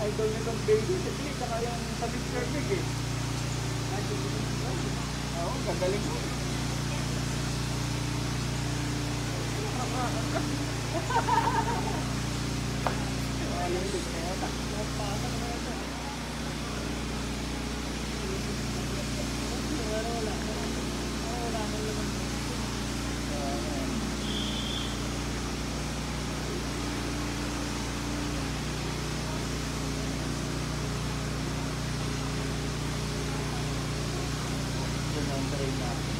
idol nitong baby. Kasi saka yung sa Mr. Big eh. Oo, gagaling mo. Malimit na yata. Yun ng train natin.